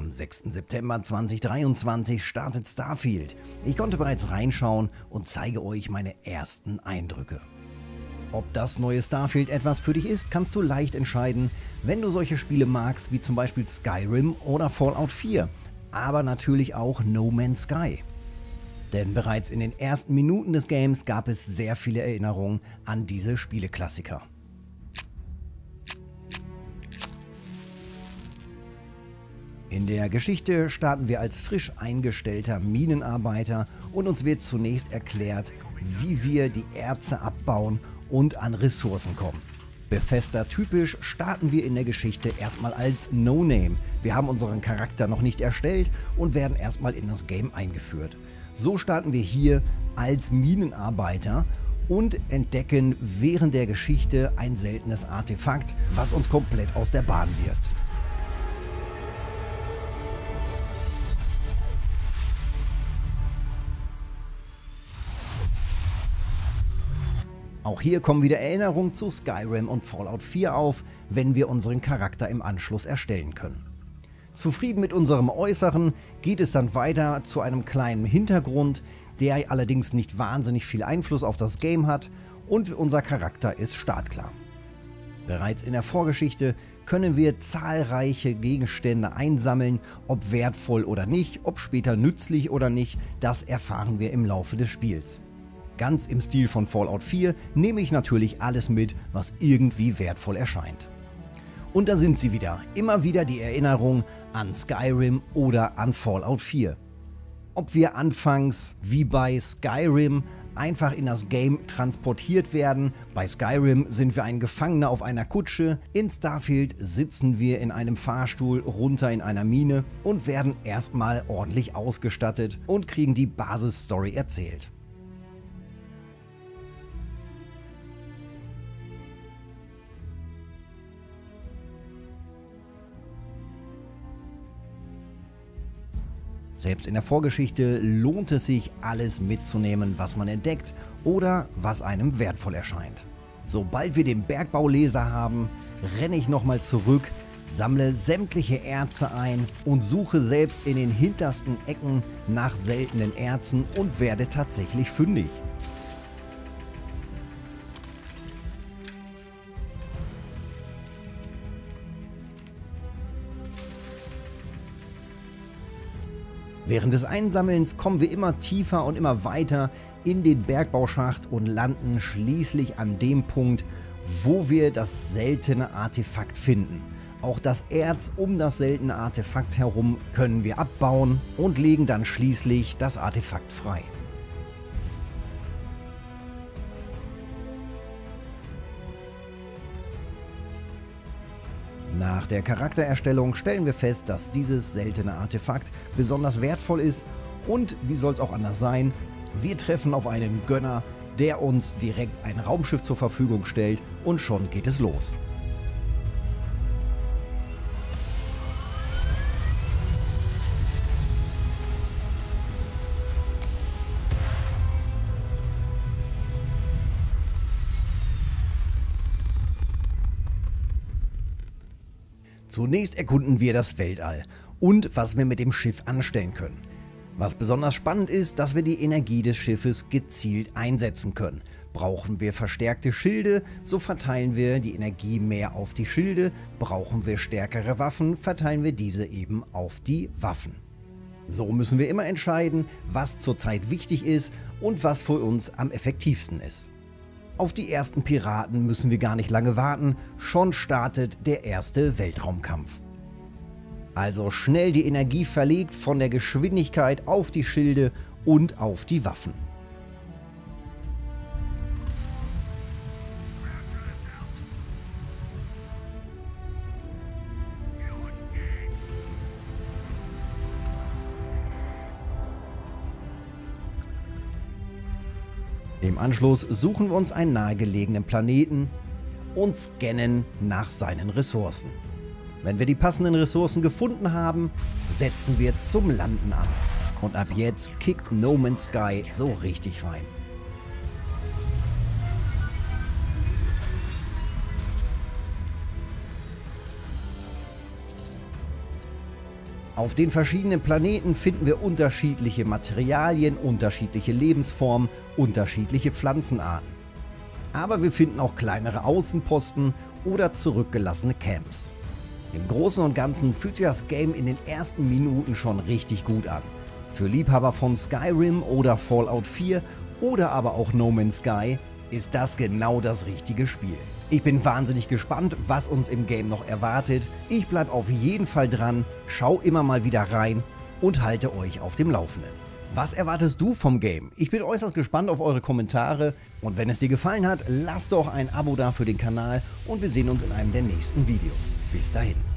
Am 6. September 2023 startet Starfield. Ich konnte bereits reinschauen und zeige euch meine ersten Eindrücke. Ob das neue Starfield etwas für dich ist, kannst du leicht entscheiden, wenn du solche Spiele magst wie zum Beispiel Skyrim oder Fallout 4, aber natürlich auch No Man's Sky. Denn bereits in den ersten Minuten des Games gab es sehr viele Erinnerungen an diese Spieleklassiker. In der Geschichte starten wir als frisch eingestellter Minenarbeiter und uns wird zunächst erklärt, wie wir die Erze abbauen und an Ressourcen kommen. Bethesda typisch starten wir in der Geschichte erstmal als No-Name. Wir haben unseren Charakter noch nicht erstellt und werden erstmal in das Game eingeführt. So starten wir hier als Minenarbeiter und entdecken während der Geschichte ein seltenes Artefakt, was uns komplett aus der Bahn wirft. Auch hier kommen wieder Erinnerungen zu Skyrim und Fallout 4 auf, wenn wir unseren Charakter im Anschluss erstellen können. Zufrieden mit unserem Äußeren geht es dann weiter zu einem kleinen Hintergrund, der allerdings nicht wahnsinnig viel Einfluss auf das Game hat und unser Charakter ist startklar. Bereits in der Vorgeschichte können wir zahlreiche Gegenstände einsammeln, ob wertvoll oder nicht, ob später nützlich oder nicht, das erfahren wir im Laufe des Spiels. Ganz im Stil von Fallout 4 nehme ich natürlich alles mit, was irgendwie wertvoll erscheint. Und da sind sie wieder, immer wieder die Erinnerung an Skyrim oder an Fallout 4. Ob wir anfangs wie bei Skyrim einfach in das Game transportiert werden. Bei Skyrim sind wir ein Gefangener auf einer Kutsche, in Starfield sitzen wir in einem Fahrstuhl runter in einer Mine und werden erstmal ordentlich ausgestattet und kriegen die Basisstory erzählt. Selbst in der Vorgeschichte lohnt es sich, alles mitzunehmen, was man entdeckt oder was einem wertvoll erscheint. Sobald wir den Bergbauleser haben, renne ich nochmal zurück, sammle sämtliche Erze ein und suche selbst in den hintersten Ecken nach seltenen Erzen und werde tatsächlich fündig. Während des Einsammelns kommen wir immer tiefer und immer weiter in den Bergbauschacht und landen schließlich an dem Punkt, wo wir das seltene Artefakt finden. Auch das Erz um das seltene Artefakt herum können wir abbauen und legen dann schließlich das Artefakt frei. Nach der Charaktererstellung stellen wir fest, dass dieses seltene Artefakt besonders wertvoll ist und, wie soll es auch anders sein, wir treffen auf einen Gönner, der uns direkt ein Raumschiff zur Verfügung stellt und schon geht es los. Zunächst erkunden wir das Weltall und was wir mit dem Schiff anstellen können. Was besonders spannend ist, dass wir die Energie des Schiffes gezielt einsetzen können. Brauchen wir verstärkte Schilde, so verteilen wir die Energie mehr auf die Schilde. Brauchen wir stärkere Waffen, verteilen wir diese eben auf die Waffen. So müssen wir immer entscheiden, was zurzeit wichtig ist und was für uns am effektivsten ist. Auf die ersten Piraten müssen wir gar nicht lange warten, schon startet der erste Weltraumkampf. Also schnell die Energie verlegt von der Geschwindigkeit auf die Schilde und auf die Waffen. Im Anschluss suchen wir uns einen nahegelegenen Planeten und scannen nach seinen Ressourcen. Wenn wir die passenden Ressourcen gefunden haben, setzen wir zum Landen an. Und ab jetzt kickt No Man's Sky so richtig rein. Auf den verschiedenen Planeten finden wir unterschiedliche Materialien, unterschiedliche Lebensformen, unterschiedliche Pflanzenarten. Aber wir finden auch kleinere Außenposten oder zurückgelassene Camps. Im Großen und Ganzen fühlt sich das Game in den ersten Minuten schon richtig gut an. Für Liebhaber von Skyrim oder Fallout 4 oder aber auch No Man's Sky ist das genau das richtige Spiel. Ich bin wahnsinnig gespannt, was uns im Game noch erwartet. Ich bleibe auf jeden Fall dran, schau immer mal wieder rein und halte euch auf dem Laufenden. Was erwartest du vom Game? Ich bin äußerst gespannt auf eure Kommentare und wenn es dir gefallen hat, lass doch ein Abo da für den Kanal und wir sehen uns in einem der nächsten Videos. Bis dahin.